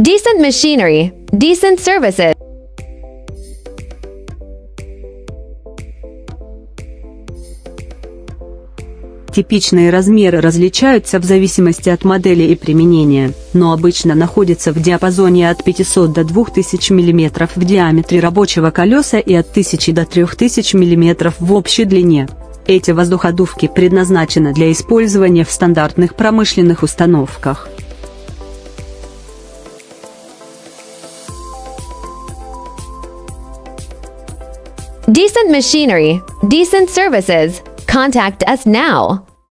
decent machinery, decent services. Типичные размеры различаются в зависимости от модели и применения, но обычно находятся в диапазоне от 500 до 2000 мм в диаметре рабочего колеса и от 1000 до 3000 мм в общей длине. Эти воздуходувки предназначены для использования в стандартных промышленных установках. Decent machinery, decent services. Contact us now.